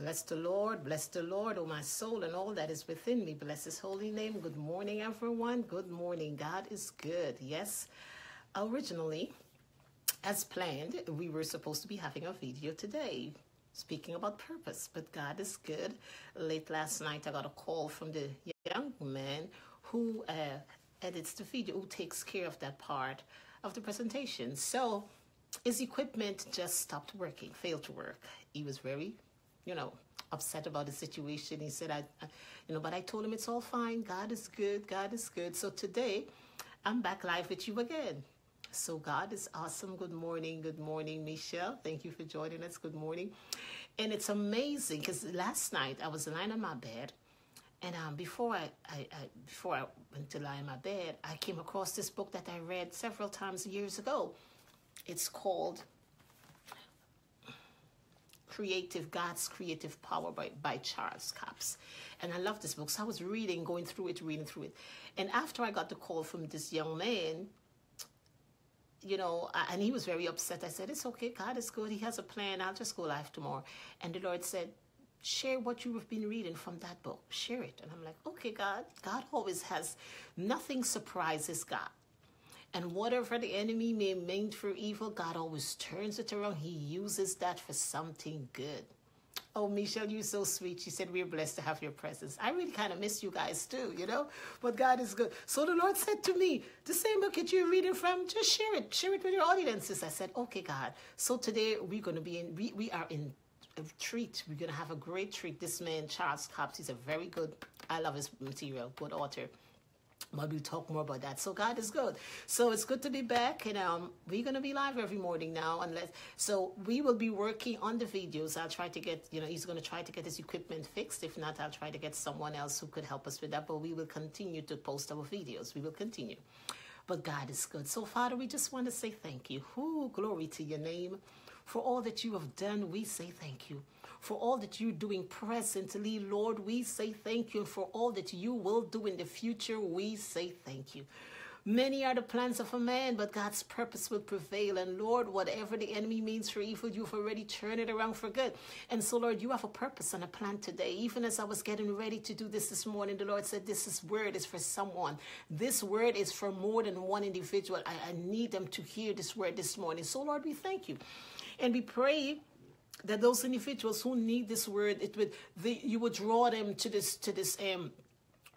Bless the Lord, bless the Lord, O my soul, and all that is within me. Bless his holy name. Good morning, everyone. Good morning. God is good. Yes, originally, as planned, we were supposed to be having a video today speaking about purpose, but God is good. Late last night, I got a call from the young man who uh, edits the video, who takes care of that part of the presentation. So his equipment just stopped working, failed to work. He was very you know, upset about the situation. He said, I, I, you know, but I told him it's all fine. God is good. God is good. So today, I'm back live with you again. So God is awesome. Good morning. Good morning, Michelle. Thank you for joining us. Good morning. And it's amazing because last night I was lying on my bed. And um, before I, I, I, before I went to lie in my bed, I came across this book that I read several times years ago. It's called Creative God's Creative Power by, by Charles Capps. And I love this book. So I was reading, going through it, reading through it. And after I got the call from this young man, you know, and he was very upset. I said, It's okay, God is good. He has a plan. I'll just go live tomorrow. And the Lord said, Share what you have been reading from that book. Share it. And I'm like, Okay, God. God always has nothing surprises God. And whatever the enemy may mean for evil, God always turns it around. He uses that for something good. Oh, Michelle, you're so sweet. She said, We're blessed to have your presence. I really kind of miss you guys too, you know? But God is good. So the Lord said to me, The same book that you're reading from, just share it. Share it with your audiences. I said, Okay, God. So today we're going to be in, we, we are in a treat. We're going to have a great treat. This man, Charles Capps, he's a very good, I love his material, good author. But we'll talk more about that. So God is good. So it's good to be back, and um, we're gonna be live every morning now. Unless so, we will be working on the videos. I'll try to get you know he's gonna try to get his equipment fixed. If not, I'll try to get someone else who could help us with that. But we will continue to post our videos. We will continue. But God is good. So Father, we just want to say thank you. Who glory to your name for all that you have done. We say thank you for all that you're doing presently, Lord. We say thank you. And for all that you will do in the future, we say thank you. Many are the plans of a man, but God's purpose will prevail. And Lord, whatever the enemy means for evil, you've already turned it around for good. And so, Lord, you have a purpose and a plan today. Even as I was getting ready to do this this morning, the Lord said, This is word is for someone. This word is for more than one individual. I, I need them to hear this word this morning. So, Lord, we thank you. And we pray that those individuals who need this word, it would they, you would draw them to this to this um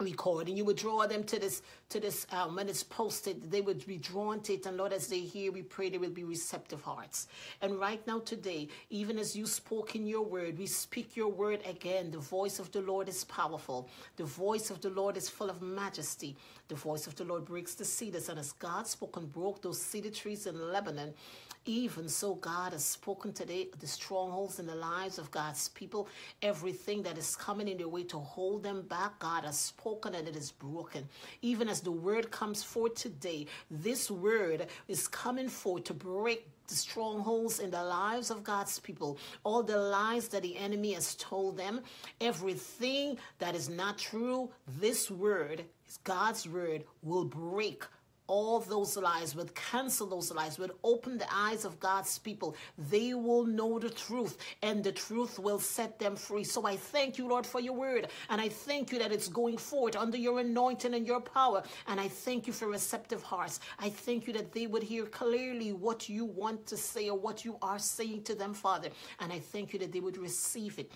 record and you would draw them to this to this um, when it's posted they would be drawn to it. And lord as they hear we pray they will be receptive hearts. And right now today even as you spoke in your word we speak your word again. The voice of the lord is powerful. The voice of the lord is full of majesty. The voice of the lord breaks the cedars. And as god spoke and broke those cedar trees in lebanon even so, God has spoken today the strongholds in the lives of God's people. Everything that is coming in their way to hold them back, God has spoken and it is broken. Even as the word comes forth today, this word is coming forth to break the strongholds in the lives of God's people, all the lies that the enemy has told them, everything that is not true, this word, is God's word, will break all those lies, would cancel those lies, would open the eyes of God's people. They will know the truth, and the truth will set them free. So I thank you, Lord, for your word, and I thank you that it's going forth under your anointing and your power. And I thank you for receptive hearts. I thank you that they would hear clearly what you want to say or what you are saying to them, Father. And I thank you that they would receive it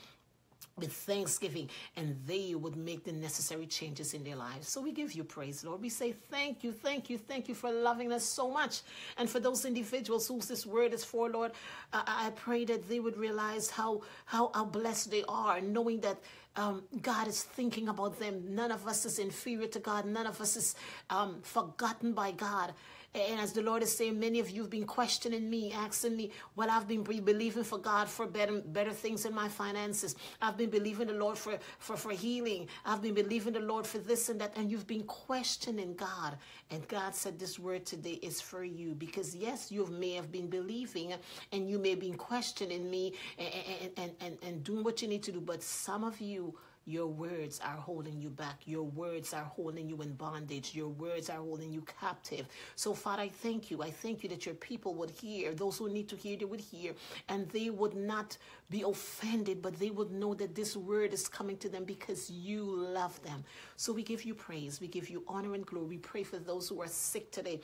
with thanksgiving and they would make the necessary changes in their lives. So we give you praise, Lord. We say thank you, thank you, thank you for loving us so much. And for those individuals whose this word is for, Lord, I, I pray that they would realize how, how, how blessed they are, knowing that um, God is thinking about them. None of us is inferior to God. None of us is um, forgotten by God. And as the Lord is saying, many of you have been questioning me, asking me what I've been believing for God for better, better things in my finances. I've been believing the Lord for, for, for healing. I've been believing the Lord for this and that. And you've been questioning God. And God said, This word today is for you. Because yes, you may have been believing and you may have been questioning me and, and, and, and, and doing what you need to do. But some of you, Your words are holding you back. Your words are holding you in bondage. Your words are holding you captive. So, Father, I thank you. I thank you that your people would hear. Those who need to hear, they would hear. And they would not be offended, but they would know that this word is coming to them because you love them. So, we give you praise. We give you honor and glory. We pray for those who are sick today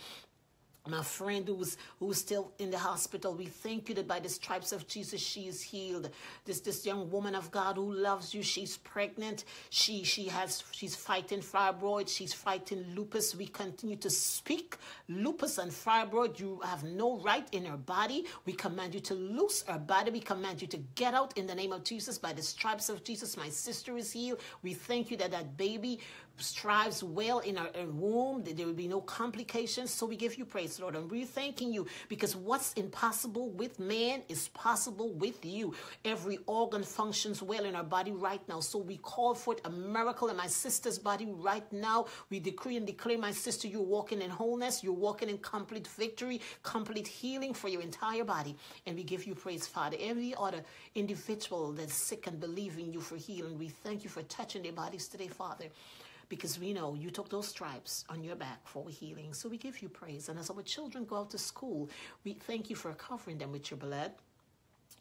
my friend who's who's still in the hospital we thank you that by the stripes of jesus she is healed. This this young woman of god who loves you she's pregnant. She she has she's fighting fibroid she's fighting lupus. We continue to speak lupus and fibroid. You have no right in her body. We command you to loose her body. We command you to get out in the name of jesus. By the stripes of jesus my sister is healed. We thank you that that baby strives well in our, our womb, that there will be no complications. So we give you praise, Lord. And we're thanking you because what's impossible with man is possible with you. Every organ functions well in our body right now. So we call forth a miracle in my sister's body right now. We decree and declare, my sister, you're walking in wholeness, you're walking in complete victory, complete healing for your entire body. And we give you praise, Father. Every other individual that's sick and believing you for healing, we thank you for touching their bodies today, Father because we know you took those stripes on your back for healing. So we give you praise. And as our children go out to school, we thank you for covering them with your blood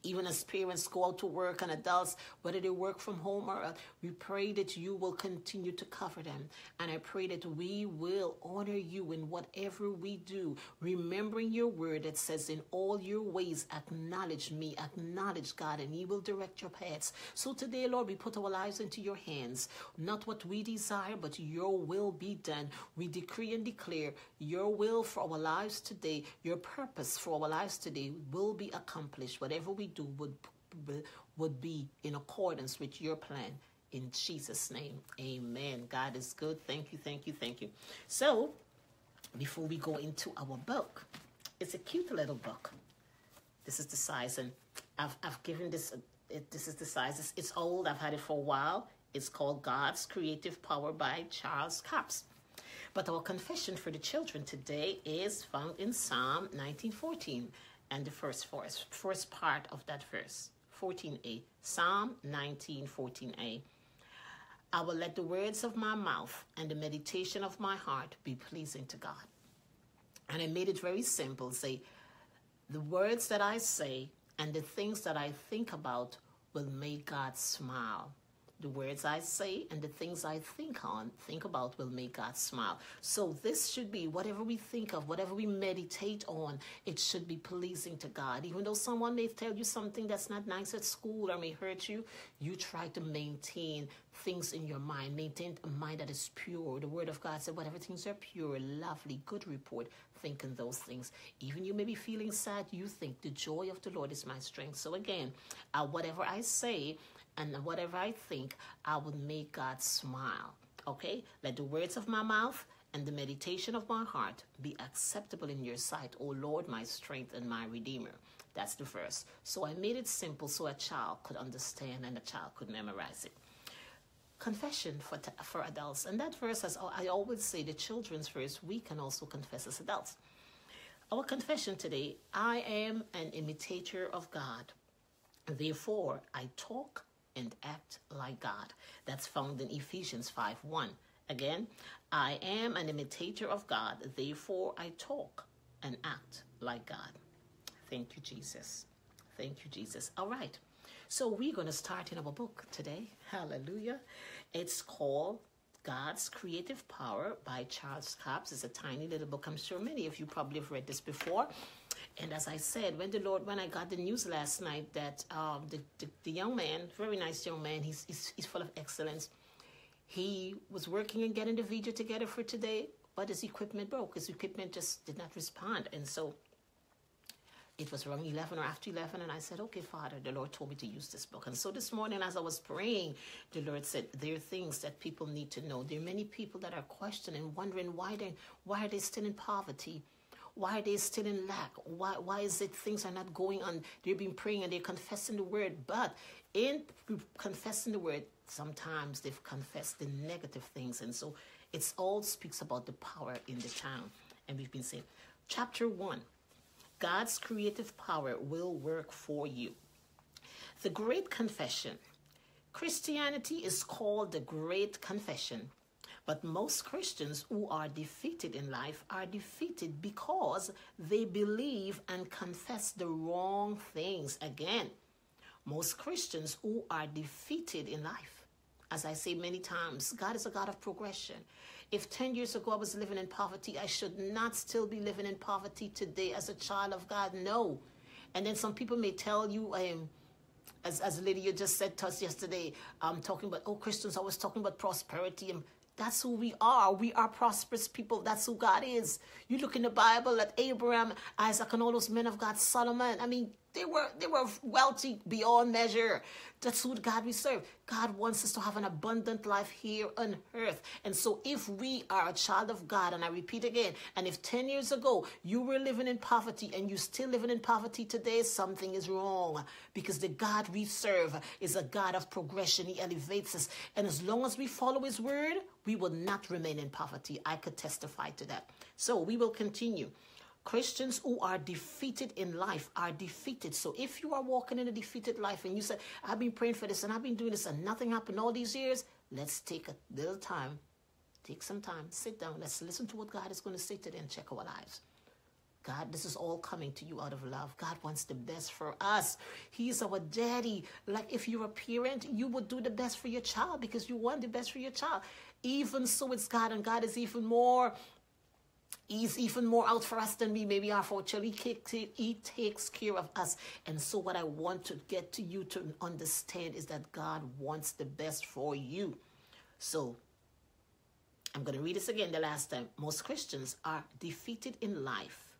even as parents go out to work and adults, whether they work from home or we pray that you will continue to cover them. And I pray that we will honor you in whatever we do, remembering your word that says, In all your ways, acknowledge me, acknowledge God, and He will direct your paths. So today, Lord, we put our lives into your hands. Not what we desire, but your will be done. We decree and declare your will for our lives today, your purpose for our lives today will be accomplished. Whatever we do would would be in accordance with your plan in Jesus name. Amen. God is good. Thank you, thank you, thank you. So, before we go into our book, it's a cute little book. This is the size and I've I've given this uh, it, this is the size. It's, it's old. I've had it for a while. It's called God's Creative Power by Charles Capps. But our confession for the children today is found in Psalm 1914 and the first verse, first part of that verse, 14a. Psalm 19, 14a. I will let the words of my mouth and the meditation of my heart be pleasing to God. And I made it very simple. Say, the words that I say and the things that I think about will make God smile. The words I say and the things I think on, think about will make God smile. So this should be whatever we think of, whatever we meditate on, it should be pleasing to God. Even though someone may tell you something that's not nice at school or may hurt you, you try to maintain things in your mind. Maintain a mind that is pure. The word of God said, whatever things are pure, lovely, good report, think in those things. Even you may be feeling sad, you think the joy of the Lord is my strength. So again, uh, whatever I say and whatever I think, I will make God smile. Okay? Let the words of my mouth and the meditation of my heart be acceptable in your sight, O Lord, my strength and my redeemer. That's the verse. So I made it simple so a child could understand and a child could memorize it. Confession for, for adults. And that verse, as I always say, the children's verse, we can also confess as adults. Our confession today I am an imitator of God. Therefore, I talk and act like God. That's found in Ephesians 5 1. Again, I am an imitator of God, therefore I talk and act like God. Thank you, Jesus. Thank you, Jesus. All right. So we're going to start in our book today. Hallelujah. It's called God's Creative Power by Charles Capps. It's a tiny little book. I'm sure many of you probably have read this before. And as I said, when the Lord, when I got the news last night that um, the, the, the young man, very nice young man, he's, he's, he's full of excellence. He was working and getting the video together for today, but his equipment broke. His equipment just did not respond. And so it was around 11 or after 11 and i said okay father the lord told me to use this book and so this morning as i was praying the lord said there are things that people need to know there are many people that are questioning wondering why they why are they still in poverty why are they still in lack? Why, why is it things are not going on? They've been praying and they're confessing the word, but in confessing the word, sometimes they've confessed the negative things. And so it's all speaks about the power in the town. And we've been saying, chapter one, God's creative power will work for you. The Great Confession. Christianity is called the Great Confession. But most Christians who are defeated in life are defeated because they believe and confess the wrong things again. Most Christians who are defeated in life, as I say many times, God is a God of progression. If 10 years ago I was living in poverty, I should not still be living in poverty today as a child of God. No. And then some people may tell you, um, as, as Lydia just said to us yesterday, I'm um, talking about, oh, Christians always talking about prosperity. And that's who we are. We are prosperous people. That's who God is. You look in the Bible at Abraham, Isaac, and all those men of God, Solomon. I mean, they were they were wealthy beyond measure. That's who God we serve. God wants us to have an abundant life here on earth. And so if we are a child of God, and I repeat again, and if 10 years ago you were living in poverty and you still living in poverty today, something is wrong. Because the God we serve is a God of progression. He elevates us. And as long as we follow his word, we will not remain in poverty. I could testify to that. So we will continue. Christians who are defeated in life are defeated. So if you are walking in a defeated life and you say, I've been praying for this and I've been doing this and nothing happened all these years, let's take a little time. Take some time, sit down, let's listen to what God is going to say today and check our lives. God, this is all coming to you out of love. God wants the best for us. He's our daddy. Like if you're a parent, you would do the best for your child because you want the best for your child. Even so, it's God, and God is even more He's even more out for us than we maybe are for he takes care of us. And so, what I want to get to you to understand is that God wants the best for you. So, I'm going to read this again the last time. Most Christians are defeated in life.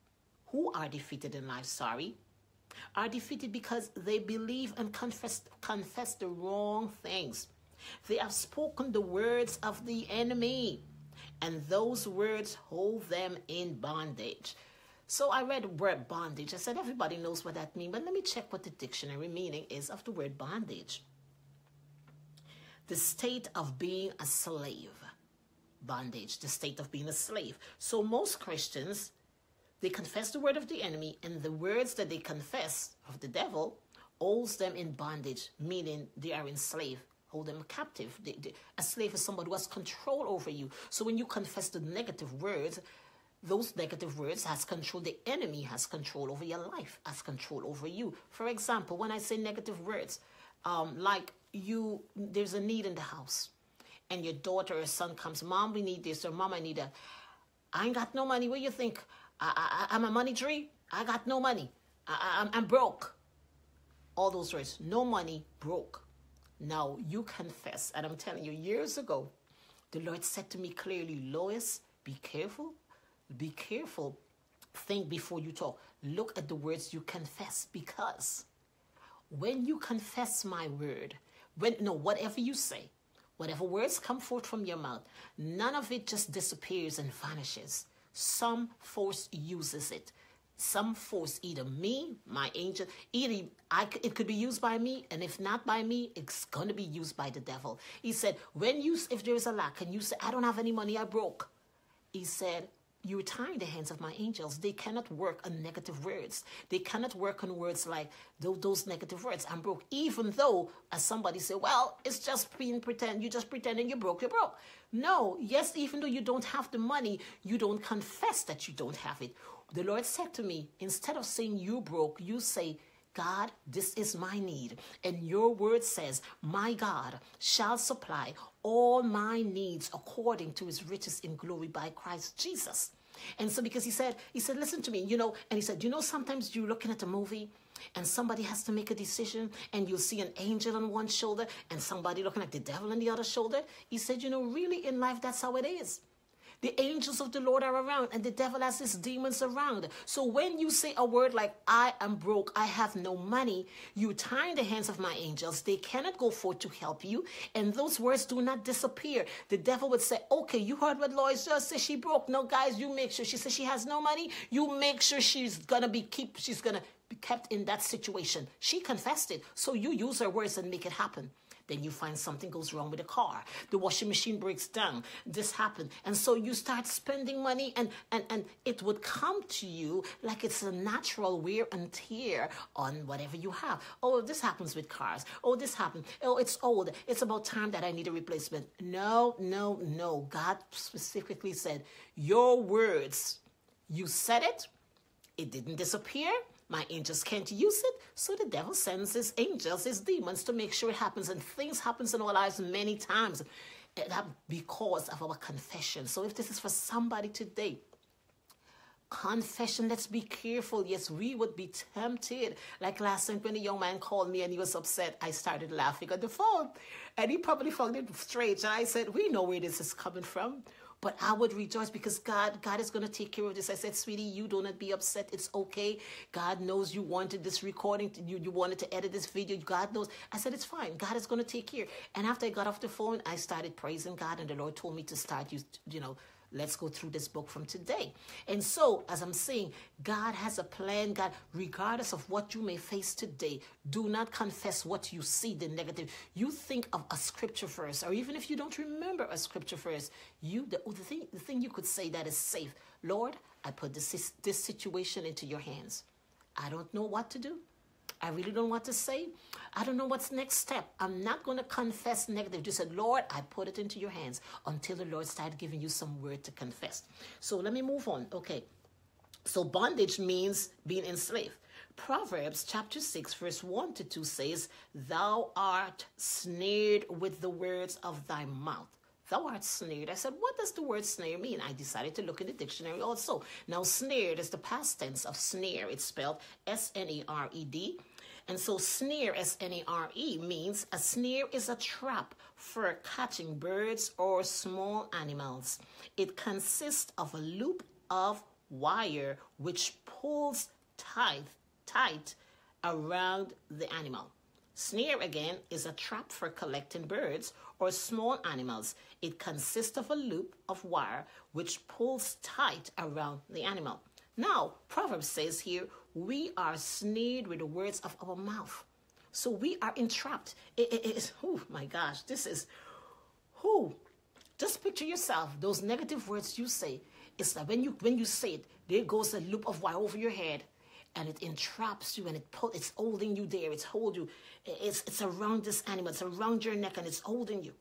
Who are defeated in life? Sorry. Are defeated because they believe and confess, confess the wrong things. They have spoken the words of the enemy and those words hold them in bondage. So I read word bondage. I said everybody knows what that means, but let me check what the dictionary meaning is of the word bondage. The state of being a slave. Bondage, the state of being a slave. So most Christians, they confess the word of the enemy, and the words that they confess of the devil holds them in bondage, meaning they are enslaved hold them captive. A slave is somebody who has control over you. So when you confess the negative words, those negative words has control. The enemy has control over your life, has control over you. For example, when I say negative words, um, like you, there's a need in the house, and your daughter or son comes, Mom, we need this, or Mom, I need that. I ain't got no money. What do you think? I, I, I'm a money tree. I got no money. I, I'm, I'm broke. All those words. No money, broke. Now you confess, and I'm telling you, years ago, the Lord said to me clearly, Lois, be careful, be careful. Think before you talk. Look at the words you confess because when you confess my word, when no, whatever you say, whatever words come forth from your mouth, none of it just disappears and vanishes. Some force uses it some force, either me, my angel, either I, it could be used by me, and if not by me, it's going to be used by the devil. He said, when you, if there is a lack, and you say, I don't have any money, I broke. He said, you in the hands of my angels. They cannot work on negative words. They cannot work on words like those negative words. I'm broke. Even though, as somebody said, well, it's just being pretend. You're just pretending you broke. You're broke. No. Yes, even though you don't have the money, you don't confess that you don't have it. The Lord said to me, instead of saying you broke, you say, God, this is my need. And your word says, My God shall supply all my needs according to his riches in glory by Christ Jesus. And so because he said, he said, listen to me, you know, and he said, you know, sometimes you're looking at a movie and somebody has to make a decision and you'll see an angel on one shoulder and somebody looking at the devil on the other shoulder. He said, you know, really in life, that's how it is. The angels of the Lord are around, and the devil has his demons around. So when you say a word like, I am broke, I have no money, you tie the hands of my angels. They cannot go forth to help you, and those words do not disappear. The devil would say, Okay, you heard what Lois just said. She broke. No, guys, you make sure. She says she has no money. You make sure she's gonna be keep, she's gonna be kept in that situation. She confessed it. So you use her words and make it happen. Then you find something goes wrong with the car. The washing machine breaks down. This happened. And so you start spending money and, and, and it would come to you like it's a natural wear and tear on whatever you have. Oh, this happens with cars. Oh, this happened. Oh, it's old. It's about time that I need a replacement. No, no, no. God specifically said, Your words, you said it, it didn't disappear my angels can't use it, so the devil sends his angels, his demons, to make sure it happens. And things happens in our lives many times that because of our confession. So if this is for somebody today, confession let's be careful yes we would be tempted like last night when a young man called me and he was upset i started laughing on the phone and he probably found it strange and i said we know where this is coming from but I would rejoice because God, God is going to take care of this. I said, sweetie, you do not be upset. It's okay. God knows you wanted this recording. You, you wanted to edit this video. God knows. I said, it's fine. God is going to take care. And after I got off the phone, I started praising God, and the Lord told me to start, you, you know, Let's go through this book from today. And so, as I'm saying, God has a plan. God, regardless of what you may face today, do not confess what you see, the negative. You think of a scripture first, or even if you don't remember a scripture first, you the, oh, the thing the thing you could say that is safe. Lord, I put this this situation into your hands. I don't know what to do. I really don't want to say. I don't know what's next step. I'm not going to confess negative. Just said, Lord, I put it into your hands until the Lord started giving you some word to confess. So let me move on. Okay. So bondage means being enslaved. Proverbs chapter 6, verse 1 to 2 says, Thou art snared with the words of thy mouth. Thou art snared. I said, What does the word snare mean? I decided to look in the dictionary also. Now, snared is the past tense of snare. It's spelled S N A R E D. And so snare, S-N-A-R-E, means a snare is a trap for catching birds or small animals. It consists of a loop of wire which pulls tight, tight around the animal. Snare again is a trap for collecting birds or small animals. It consists of a loop of wire which pulls tight around the animal. Now, Proverbs says here, we are snared with the words of our mouth. So we are entrapped. It, it, oh my gosh, this is, who? Just picture yourself, those negative words you say. It's like when you when you say it, there goes a loop of wire over your head, and it entraps you and it pull, it's holding you there. It's hold you. It's it's around this animal. It's around your neck and it's holding you.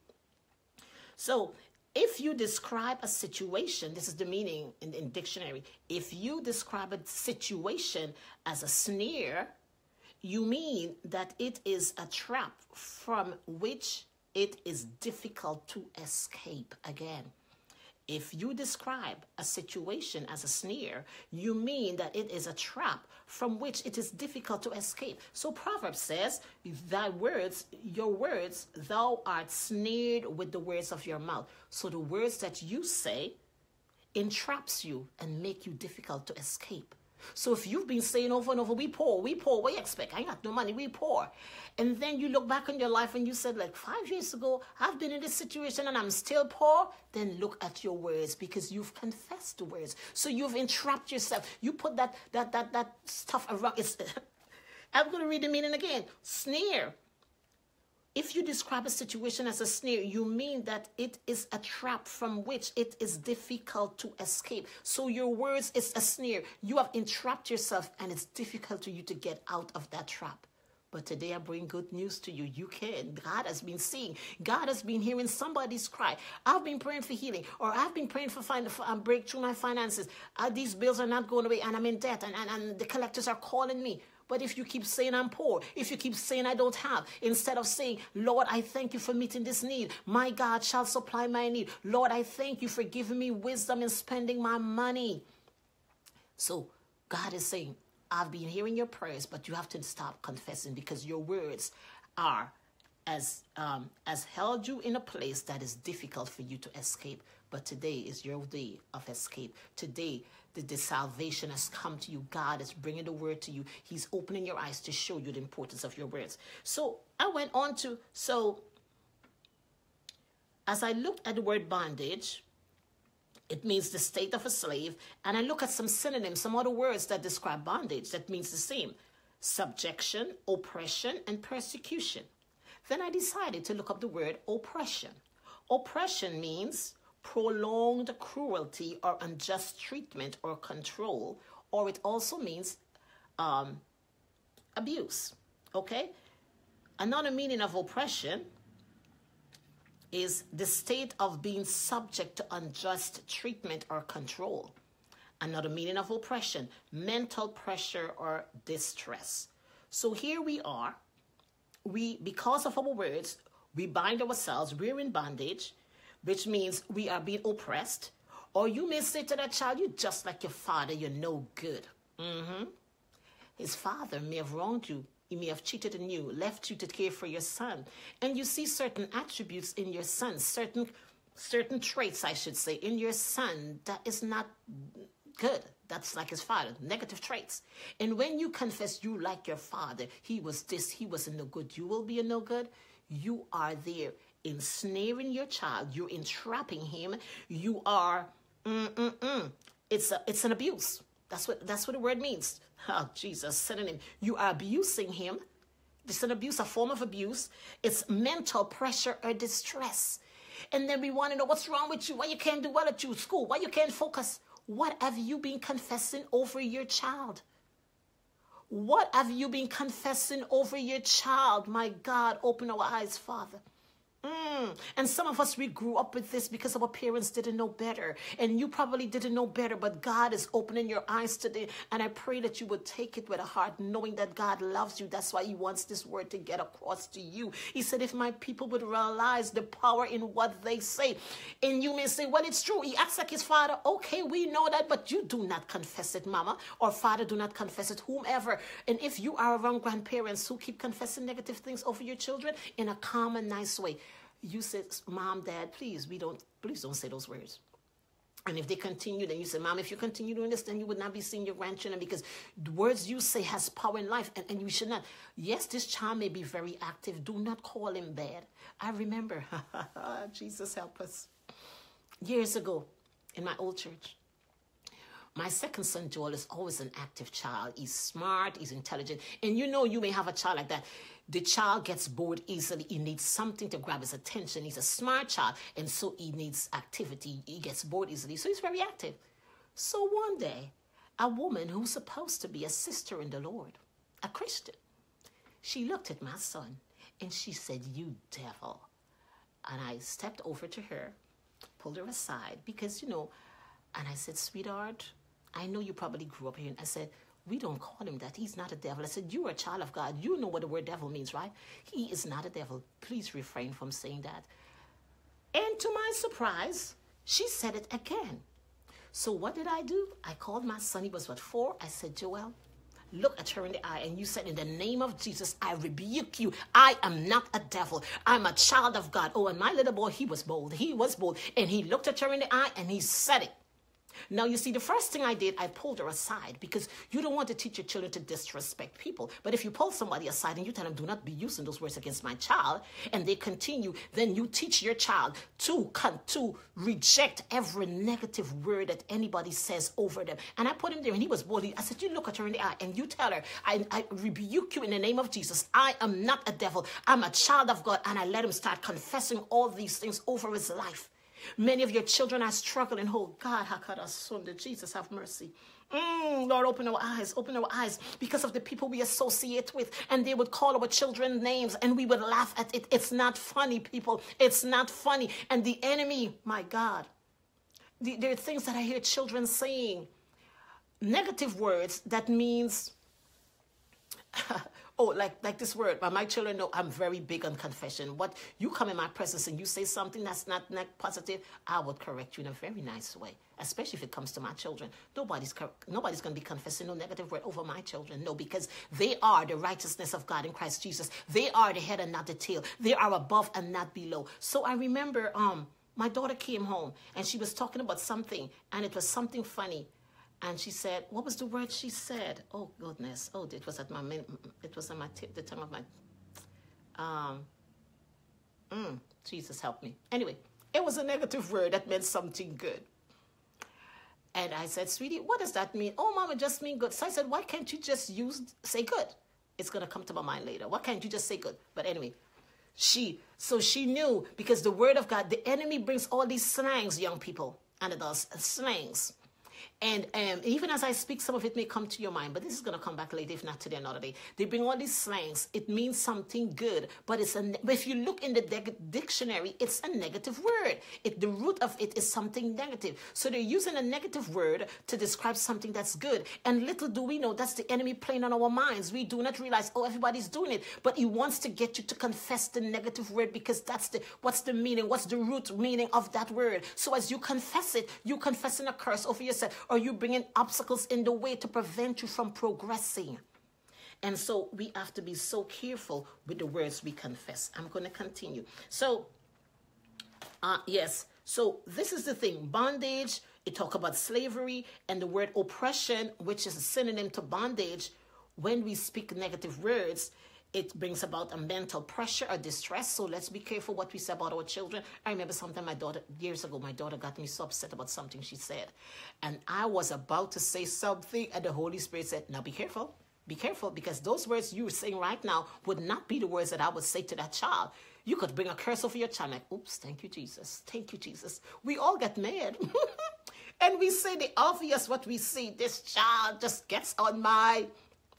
So if you describe a situation, this is the meaning in, in dictionary. If you describe a situation as a snare, you mean that it is a trap from which it is difficult to escape again. If you describe a situation as a snare, you mean that it is a trap from which it is difficult to escape. So Proverbs says, Thy words, your words, thou art snared with the words of your mouth. So the words that you say entraps you and make you difficult to escape. So if you've been saying over and over, we poor, we poor, what you expect? I ain't got no money, we poor. And then you look back on your life and you said, like five years ago, I've been in this situation and I'm still poor, then look at your words because you've confessed the words. So you've entrapped yourself. You put that that that that stuff around. It's I'm gonna read the meaning again. Snare. If you describe a situation as a snare, you mean that it is a trap from which it is difficult to escape. So your words is a snare. You have entrapped yourself and it's difficult for you to get out of that trap. But today I bring good news to you. You can. God has been seeing. God has been hearing somebody's cry. I've been praying for healing, or I've been praying for, find, for um, breakthrough my finances. Uh, these bills are not going away, and I'm in debt, and, and, and the collectors are calling me. But if you keep saying I'm poor, if you keep saying I don't have, instead of saying, Lord, I thank you for meeting this need, my God shall supply my need. Lord, I thank you for giving me wisdom in spending my money. So God is saying, I've been hearing your prayers, but you have to stop confessing because your words are as um, as held you in a place that is difficult for you to escape. But today is your day of escape. Today the, the salvation has come to you. God is bringing the word to you. He's opening your eyes to show you the importance of your words. So I went on to, so as I looked at the word bondage, it means the state of a slave. And I look at some synonyms, some other words that describe bondage that means the same subjection, oppression, and persecution. Then I decided to look up the word oppression. Oppression means prolonged cruelty or unjust treatment or control, or it also means um, abuse. Okay? Another meaning of oppression is the state of being subject to unjust treatment or control. Another meaning of oppression, mental pressure or distress. So here we are. We, because of our words, we bind ourselves, we're in bondage, which means we are being oppressed. Or you may say to that child, You're just like your father, you're no good. Mm-hmm. His father may have wronged you. He may have cheated on you, left you to care for your son. And you see certain attributes in your son, certain certain traits, I should say, in your son that is not good. That's like his father, negative traits. And when you confess you like your father, he was this, he was a no good, you will be a no good, you are there ensnaring your child, you're entrapping him, you are, mm-mm-mm. It's, a, it's an abuse. That's what, that's what the word means. Oh, Jesus, synonym. You are abusing him. It's an abuse, a form of abuse. It's mental pressure or distress. And then we want to know what's wrong with you, why you can't do well at your school, why you can't focus. What have you been confessing over your child? What have you been confessing over your child? My God, open our eyes, Father. Mm. And some of us, we grew up with this because our parents didn't know better. And you probably didn't know better, but God is opening your eyes today. And I pray that you would take it with a heart, knowing that God loves you. That's why He wants this word to get across to you. He said, If my people would realize the power in what they say, and you may say, Well, it's true. He acts like his father. Okay, we know that, but you do not confess it, mama, or father, do not confess it, whomever. And if you are around grandparents who keep confessing negative things over your children in a calm and nice way, you said, Mom, Dad, please, we don't, please don't say those words. And if they continue, then you say, Mom, if you continue doing this, then you would not be seeing your grandchildren because the words you say has power in life and, and you should not. Yes, this child may be very active. Do not call him bad. I remember, Jesus help us. Years ago in my old church, my second son, Joel, is always an active child. He's smart, he's intelligent. And you know, you may have a child like that. The child gets bored easily. He needs something to grab his attention. He's a smart child, and so he needs activity. He gets bored easily, so he's very active. So one day, a woman who's supposed to be a sister in the Lord, a Christian, she looked at my son and she said, You devil. And I stepped over to her, pulled her aside because, you know, and I said, Sweetheart, I know you probably grew up here. And I said, we don't call him that. He's not a devil. I said, You're a child of God. You know what the word devil means, right? He is not a devil. Please refrain from saying that. And to my surprise, she said it again. So what did I do? I called my son. He was what, four? I said, Joel, look at her in the eye and you said, In the name of Jesus, I rebuke you. I am not a devil. I'm a child of God. Oh, and my little boy, he was bold. He was bold. And he looked at her in the eye and he said it. Now, you see, the first thing I did, I pulled her aside because you don't want to teach your children to disrespect people. But if you pull somebody aside and you tell them, do not be using those words against my child, and they continue, then you teach your child to, to reject every negative word that anybody says over them. And I put him there and he was bullied. I said, you look at her in the eye and you tell her, I, I rebuke you in the name of Jesus. I am not a devil. I'm a child of God. And I let him start confessing all these things over his life. Many of your children are struggling. Oh God, Hakara Jesus, have mercy. Mm, Lord, open our eyes, open our eyes because of the people we associate with. And they would call our children names and we would laugh at it. It's not funny, people. It's not funny. And the enemy, my God, the, there are things that I hear children saying negative words that means oh, like like this word. But my children know I'm very big on confession. What you come in my presence and you say something that's not, not positive, I would correct you in a very nice way. Especially if it comes to my children. Nobody's nobody's going to be confessing no negative word over my children. No, because they are the righteousness of God in Christ Jesus. They are the head and not the tail. They are above and not below. So I remember um my daughter came home and she was talking about something and it was something funny and she said, "What was the word she said?" Oh goodness! Oh, it was at my it was on my tip, the time of my. Um. Mm, Jesus help me. Anyway, it was a negative word that meant something good. And I said, "Sweetie, what does that mean?" Oh, Mama, just mean good. So I said, "Why can't you just use say good?" It's gonna come to my mind later. Why can't you just say good? But anyway, She so she knew because the word of God, the enemy brings all these slangs, young people, and it does slangs. And um, even as I speak, some of it may come to your mind, but this is going to come back later, if not today, another day. They bring all these slangs. It means something good, but it's a. If you look in the dictionary, it's a negative word. It the root of it is something negative. So they're using a negative word to describe something that's good. And little do we know that's the enemy playing on our minds. We do not realize, oh, everybody's doing it, but he wants to get you to confess the negative word because that's the what's the meaning, what's the root meaning of that word. So as you confess it, you confessing a curse over yourself are you bringing obstacles in the way to prevent you from progressing? And so we have to be so careful with the words we confess. I'm going to continue. So, uh, yes. So this is the thing: bondage. It talk about slavery and the word oppression, which is a synonym to bondage. When we speak negative words, it brings about a mental pressure or distress. So let's be careful what we say about our children. I remember sometime my daughter, years ago, my daughter got me so upset about something she said. And I was about to say something, and the Holy Spirit said, Now be careful. Be careful because those words you're saying right now would not be the words that I would say to that child. You could bring a curse over your child. Like, oops, thank you, Jesus. Thank you, Jesus. We all get mad. and we say the obvious what we see. This child just gets on my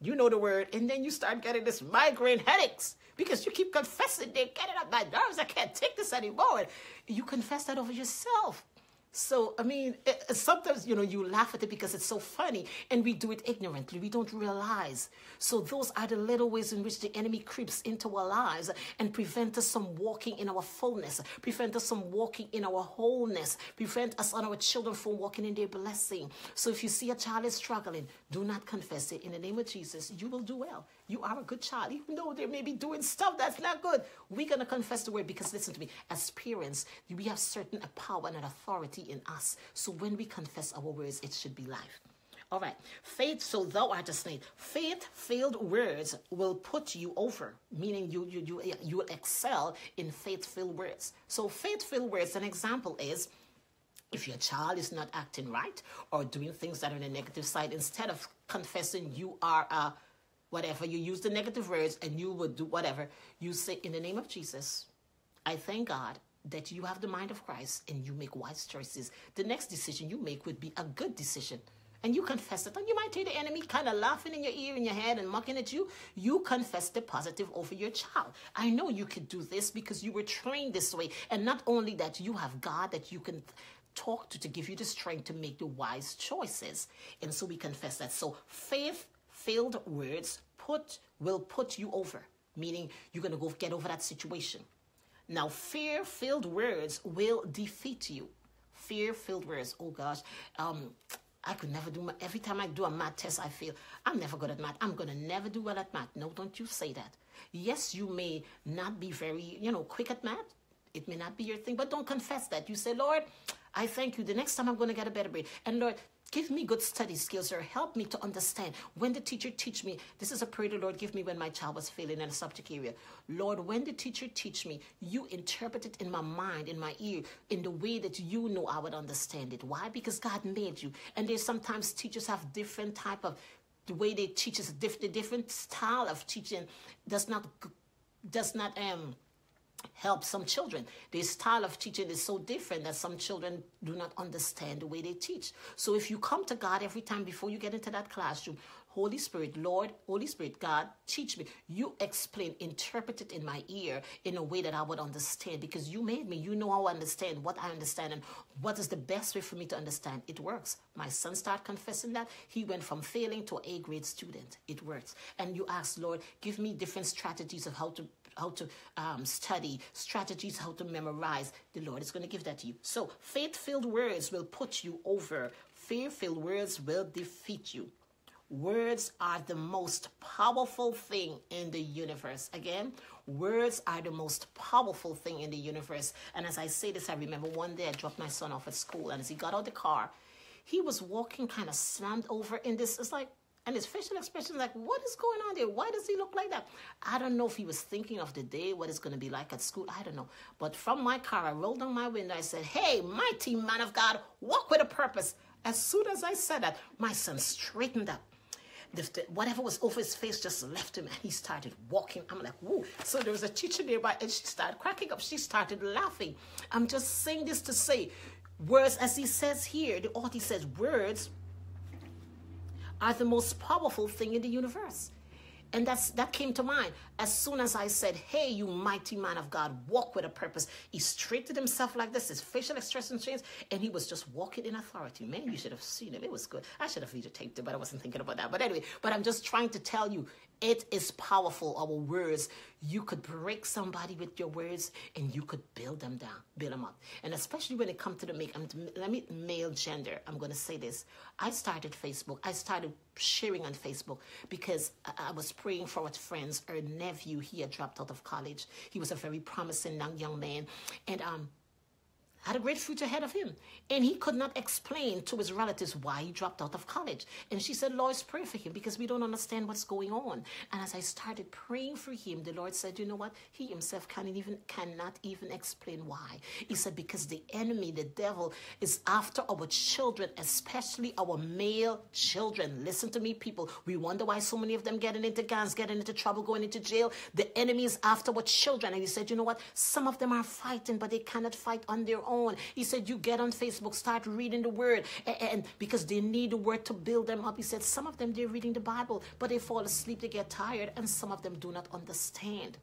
you know the word, and then you start getting this migraine headaches because you keep confessing they're getting up my nerves. I can't take this anymore. You confess that over yourself. So, I mean, it, sometimes, you know, you laugh at it because it's so funny and we do it ignorantly. We don't realize. So, those are the little ways in which the enemy creeps into our lives and prevent us from walking in our fullness, prevent us from walking in our wholeness, prevent us and our children from walking in their blessing. So, if you see a child is struggling, do not confess it. In the name of Jesus, you will do well. You are a good child, even though they may be doing stuff that's not good. We're going to confess the word because, listen to me, as parents, we have certain power and authority in us. So when we confess our words, it should be life. All right. Faith, so thou art a snake. Faith filled words will put you over, meaning you you you you excel in faith filled words. So faith filled words, an example is if your child is not acting right or doing things that are on the negative side, instead of confessing you are a whatever, you use the negative words and you would do whatever, you say, In the name of Jesus, I thank God that you have the mind of Christ and you make wise choices. The next decision you make would be a good decision. And you confess it. And you might hear the enemy kind of laughing in your ear, in your head, and mocking at you. You confess the positive over your child. I know you could do this because you were trained this way. And not only that, you have God that you can talk to to give you the strength to make the wise choices. And so we confess that. So faith filled words put will put you over, meaning you're gonna go get over that situation. Now, fear filled words will defeat you. Fear filled words. Oh gosh. Um, I could never do my, every time I do a math test, I feel I'm never good at math. I'm gonna never do well at math. No, don't you say that. Yes, you may not be very, you know, quick at math. It may not be your thing, but don't confess that. You say, Lord, I thank you. The next time I'm going to get a better grade. And Lord, Give me good study skills or help me to understand. When the teacher teach me, this is a prayer the Lord give me when my child was failing in a subject area. Lord, when the teacher teach me, you interpret it in my mind, in my ear, in the way that you know I would understand it. Why? Because God made you. And there's sometimes teachers have different type of the way they teach us, the different style of teaching does not does not um help some children. Their style of teaching is so different that some children do not understand the way they teach. So if you come to God every time before you get into that classroom, Holy Spirit, Lord, Holy Spirit, God, teach me. You explain, interpret it in my ear in a way that I would understand because you made me. You know how I understand what I understand and what is the best way for me to understand. It works. My son started confessing that. He went from failing to A grade student. It works. And you ask, Lord, give me different strategies of how to how to um, study, strategies how to memorize. The Lord is going to give that to you. So faith-filled words will put you over. Fear-filled words will defeat you. Words are the most powerful thing in the universe. Again, words are the most powerful thing in the universe. And as I say this, I remember one day I dropped my son off at school, and as he got out of the car, he was walking kind of slammed over in this. It's like, and his facial expression like, what is going on there? Why does he look like that? I don't know if he was thinking of the day, what it's going to be like at school. I don't know. But from my car, I rolled down my window. I said, hey, mighty man of God, walk with a purpose. As soon as I said that, my son straightened up. whatever was over his face just left him and he started walking. I'm like, whoa. So there was a teacher nearby and she started cracking up. She started laughing. I'm just saying this to say, words, as he says here, the author says, words are the most powerful thing in the universe. And that's that came to mind. As soon as I said, Hey, you mighty man of God, walk with a purpose, he straightened himself like this, his facial expression changed, and he was just walking in authority. Man, you should have seen him. It was good. I should have videotaped it, but I wasn't thinking about that. But anyway, but I'm just trying to tell you, it is powerful, our words. You could break somebody with your words and you could build them down, build them up. And especially when it comes to the make, I'm, let me male gender. I'm going to say this. I started Facebook. I started sharing on Facebook because I, was praying for our friends. Her nephew, he had dropped out of college. He was a very promising young, young man. And, um, had a great future ahead of him. And he could not explain to his relatives why he dropped out of college. And she said, Lord, pray for him because we don't understand what's going on. And as I started praying for him, the Lord said, You know what? He himself can even cannot even explain why. He said, Because the enemy, the devil, is after our children, especially our male children. Listen to me, people. We wonder why so many of them getting into gangs, getting into trouble, going into jail. The enemy is after our children. And he said, You know what? Some of them are fighting, but they cannot fight on their own own. He said, You get on Facebook, start reading the word. And, and because they need the word to build them up. He said, Some of them, they're reading the Bible, but they fall asleep, they get tired, and some of them do not understand.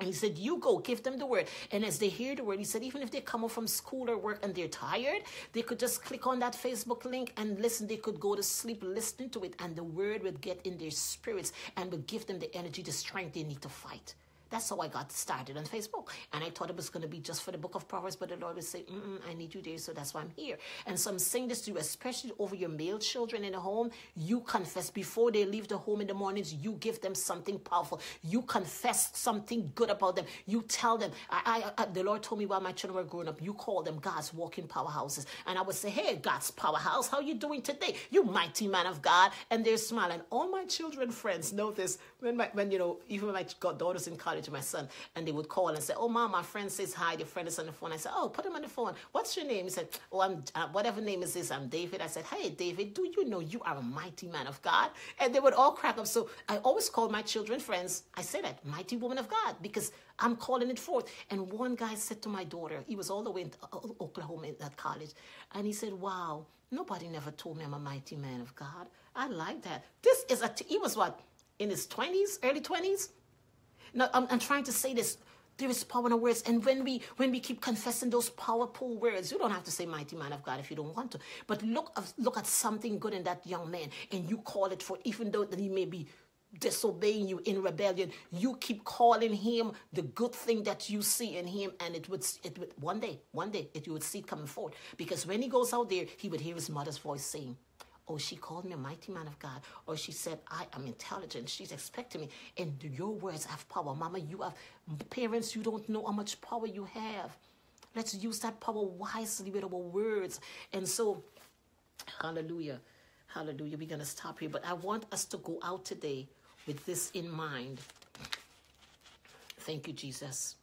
And he said, You go, give them the word. And as they hear the word, he said, Even if they come home from school or work and they're tired, they could just click on that Facebook link and listen. They could go to sleep listening to it, and the word would get in their spirits and would give them the energy, the strength they need to fight. That's how I got started on Facebook. And I thought it was going to be just for the book of Proverbs, but the Lord would say, I need you there, so that's why I'm here. And so I'm saying this to you, especially over your male children in the home. You confess before they leave the home in the mornings, you give them something powerful. You confess something good about them. You tell them, I, I, I the Lord told me while my children were growing up, you call them God's walking powerhouses. And I would say, hey, God's powerhouse, how you doing today? You mighty man of God. And they're smiling. All my children friends know this. When, my, when you know, even my daughters in college, to my son, and they would call and say, "Oh, mom, my friend says hi. Your friend is on the phone." I said, "Oh, put him on the phone. What's your name?" He said, "Oh, I'm uh, whatever name is this. I'm David." I said, "Hey, David, do you know you are a mighty man of God?" And they would all crack up. So I always call my children friends. I say that mighty woman of God because I'm calling it forth. And one guy said to my daughter, he was all the way in uh, Oklahoma at college, and he said, "Wow." Nobody never told me I'm a mighty man of God. I like that. This is a, t- he was what, in his 20s, early 20s? I'm, I'm trying to say this. There is power in the words, and when we when we keep confessing those powerful words, you don't have to say "mighty man of God" if you don't want to. But look look at something good in that young man, and you call it for, even though he may be disobeying you in rebellion you keep calling him the good thing that you see in him and it would it would one day one day it you would see it coming forth because when he goes out there he would hear his mother's voice saying or she called me a mighty man of God, or she said, I am intelligent. She's expecting me. And your words have power. Mama, you have parents, you don't know how much power you have. Let's use that power wisely with our words. And so, hallelujah, hallelujah. We're going to stop here. But I want us to go out today with this in mind. Thank you, Jesus.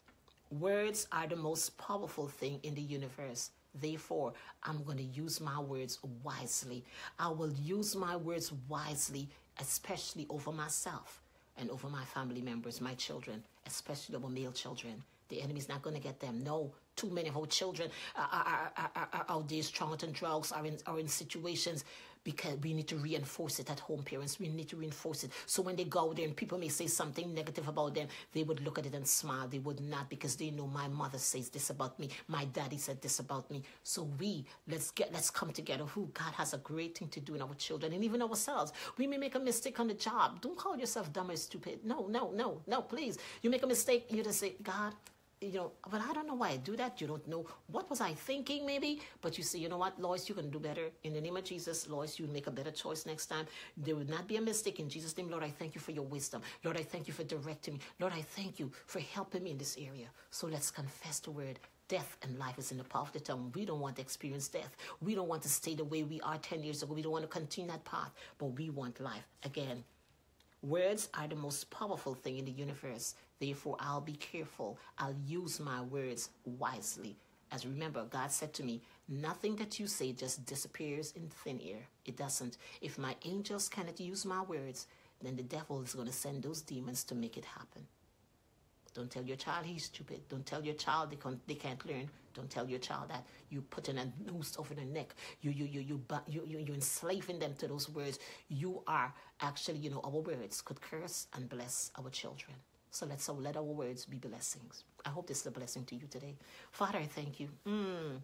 Words are the most powerful thing in the universe. Therefore, I'm going to use my words wisely. I will use my words wisely, especially over myself and over my family members, my children, especially over male children. The enemy's not going to get them. No, too many of our children are, are, are, are, out there strung out drugs, are in, are in situations because we need to reinforce it at home, parents. We need to reinforce it. So when they go there and people may say something negative about them, they would look at it and smile. They would not because they know my mother says this about me. My daddy said this about me. So we let's get let's come together. Who God has a great thing to do in our children and even ourselves. We may make a mistake on the job. Don't call yourself dumb or stupid. No, no, no, no, please. You make a mistake, you just say, God, you know, but I don't know why I do that. You don't know what was I thinking, maybe. But you say, you know what, Lois, you can do better. In the name of Jesus, Lois, you make a better choice next time. There will not be a mistake. In Jesus' name, Lord, I thank you for your wisdom. Lord, I thank you for directing me. Lord, I thank you for helping me in this area. So let's confess the word. Death and life is in the power of the tongue. We don't want to experience death. We don't want to stay the way we are 10 years ago. We don't want to continue that path, but we want life. Again, words are the most powerful thing in the universe. Therefore, I'll be careful. I'll use my words wisely. As remember, God said to me, Nothing that you say just disappears in thin air. It doesn't. If my angels cannot use my words, then the devil is going to send those demons to make it happen. Don't tell your child he's stupid. Don't tell your child they can't, they can't learn. Don't tell your child that you putting a noose over their neck. You you you you you you you enslaving them to those words. You are actually you know our words could curse and bless our children. So let's so let our words be blessings. I hope this is a blessing to you today, Father. I thank you. Mm.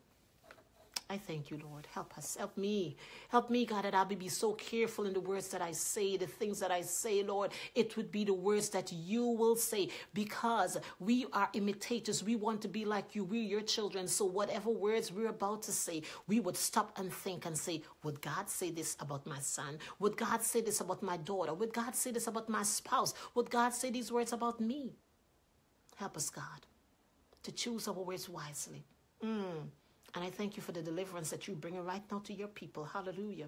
I thank you, Lord. Help us. Help me. Help me, God, that I be so careful in the words that I say, the things that I say, Lord. It would be the words that you will say because we are imitators. We want to be like you. We're your children. So whatever words we're about to say, we would stop and think and say, would God say this about my son? Would God say this about my daughter? Would God say this about my spouse? Would God say these words about me? Help us, God, to choose our words wisely. Mm. And I thank you for the deliverance that you're bringing right now to your people. Hallelujah.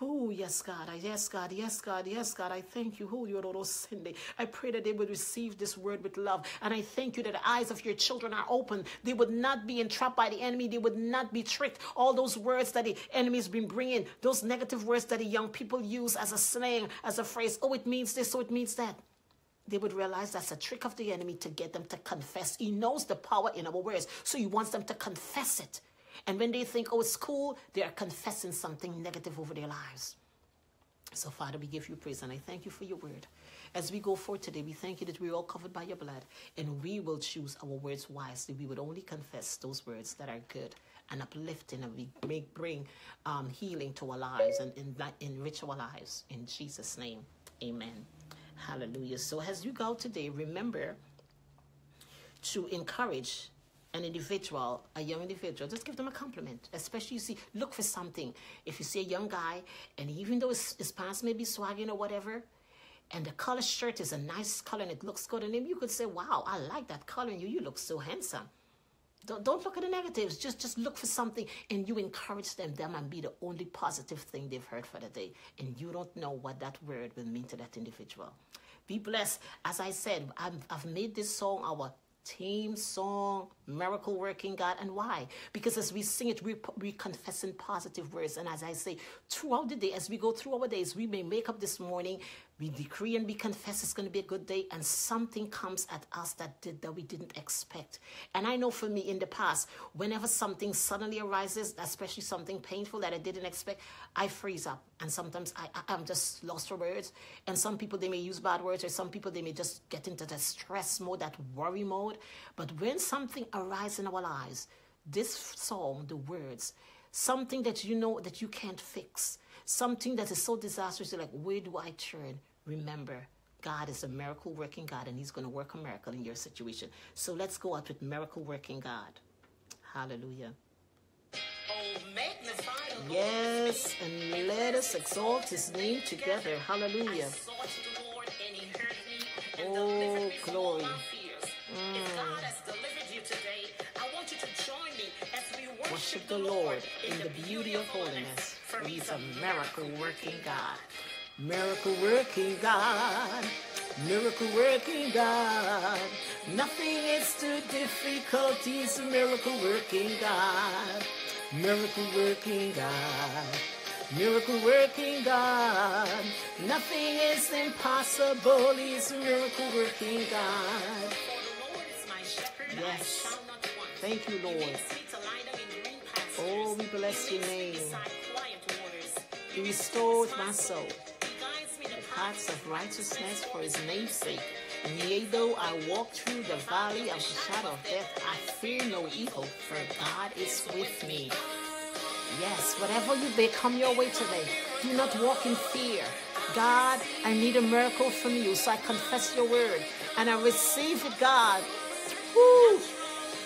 Oh, yes, God. Yes, God. Yes, God. Yes, God. I thank you. Oh, you're Sunday. I pray that they would receive this word with love. And I thank you that the eyes of your children are open. They would not be entrapped by the enemy. They would not be tricked. All those words that the enemy's been bringing, those negative words that the young people use as a slang, as a phrase. Oh, it means this. Oh, it means that they would realize that's a trick of the enemy to get them to confess. He knows the power in our words, so he wants them to confess it. And when they think, oh, it's cool, they are confessing something negative over their lives. So, Father, we give you praise and I thank you for your word. As we go forth today, we thank you that we're all covered by your blood and we will choose our words wisely. We would only confess those words that are good and uplifting and we make, bring um, healing to our lives and enrich our lives. In Jesus' name, amen. Hallelujah. So as you go today, remember to encourage an individual, a young individual, just give them a compliment. Especially you see, look for something. If you see a young guy, and even though his, his pants may be swagging or whatever, and the color shirt is a nice color and it looks good on him, you could say, "Wow, I like that color in you. You look so handsome." Don't, don't look at the negatives. Just just look for something, and you encourage them. Them might be the only positive thing they've heard for the day, and you don't know what that word will mean to that individual. Be blessed. As I said, I've, I've made this song our team song, miracle working God. And why? Because as we sing it, we're, we're confessing positive words. And as I say, throughout the day, as we go through our days, we may make up this morning we decree and we confess it's going to be a good day and something comes at us that did that we didn't expect. And i know for me in the past whenever something suddenly arises especially something painful that i didn't expect i freeze up. And sometimes I, i'm just lost for words. And some people they may use bad words or some people they may just get into that stress mode that worry mode. But when something arises in our lives this song the words something that you know that you can't fix something that is so disastrous, you're like, where do I turn? Remember, God is a miracle working God and He's going to work a miracle in your situation. So let's go out with miracle working God. Hallelujah. Oh, yes, and let us exalt His name together. Hallelujah. Oh, glory. Mm. Worship the Lord in the beauty of holiness. He's a miracle working God. Miracle working God. Miracle working God. Nothing is too difficult. He's a miracle working God. Miracle working God. Miracle working God. Nothing is impossible. He's a miracle working God. Yes. Thank you, Lord. Oh, we bless your name. He restored my soul. The paths of righteousness for his name's sake. And yea, though I walk through the valley of the shadow of death, I fear no evil, for God is with me. Yes, whatever you may come your way today, do not walk in fear. God, I need a miracle from you, so I confess your word and I receive it, God. Woo!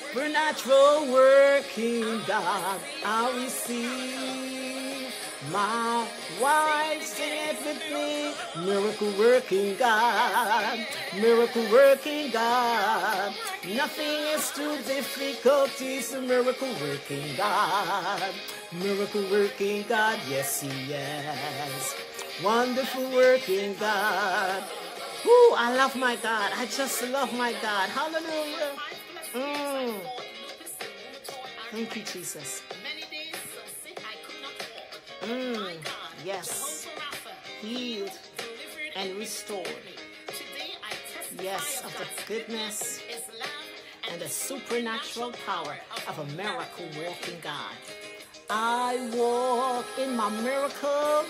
Supernatural working God, I receive. My wife, it with me. Miracle working God, miracle working God. Nothing is too difficult. He's a miracle working God, miracle working God. Yes, He is. Wonderful working God. Ooh, I love my God. I just love my God. Hallelujah. Mm. Thank you, Jesus. Mm, yes. Healed and restored. Yes, of the goodness and the supernatural power of a miracle working God. I walk in my miracle.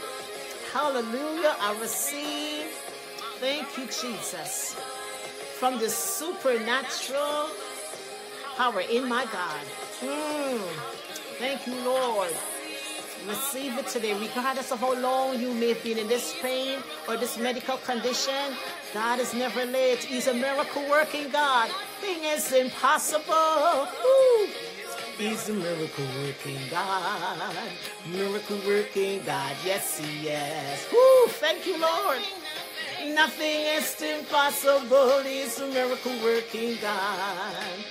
Hallelujah. I receive. Thank you, Jesus. From the supernatural power in my God. Mm. Thank you, Lord. Receive it today, regardless of how long you may have been in this pain or this medical condition. God is never late. He's a miracle working God. Thing is impossible. He's a miracle working God. Miracle working God. Yes, He is. Woo. Thank you, Lord. Nothing is impossible. He's a miracle working God.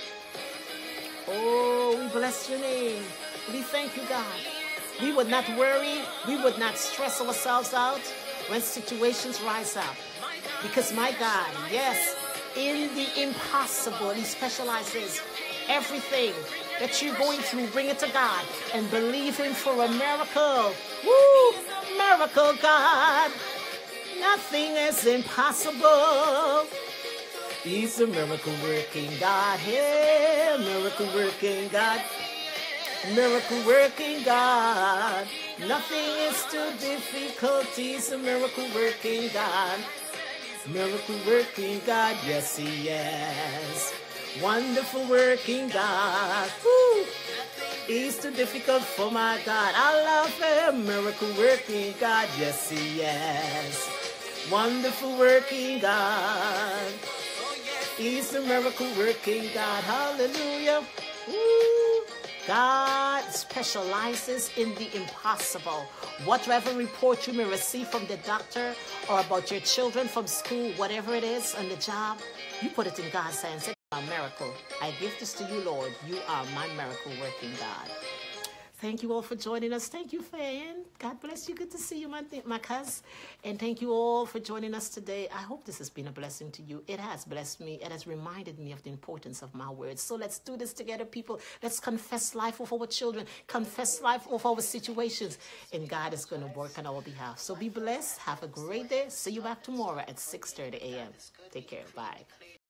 Oh, we bless your name. We thank you, God. We would not worry. We would not stress ourselves out when situations rise up. Because my God, yes, in the impossible, He specializes everything that you're going through. Bring it to God and believe Him for a miracle. Woo! Miracle, God. Nothing is impossible. He's a miracle working God. Hey, miracle working God. Miracle working God. Nothing is too difficult. He's a miracle working God. Miracle working God. Yes, He is. Wonderful working God. Woo. He's too difficult for my God. I love Him. Miracle working God. Yes, He is. Wonderful working God. He's a miracle working God. Hallelujah. Woo. God specializes in the impossible. Whatever report you may receive from the doctor or about your children from school, whatever it is on the job, you put it in God's hands. Say, a miracle. I give this to you, Lord. You are my miracle working God. Thank you all for joining us. Thank you, Fan. God bless you. Good to see you, my, my cuz. And thank you all for joining us today. I hope this has been a blessing to you. It has blessed me. It has reminded me of the importance of my words. So let's do this together, people. Let's confess life of our children, confess life of our situations, and God is going to work on our behalf. So be blessed. Have a great day. See you back tomorrow at 6.30 a.m. Take care. Bye.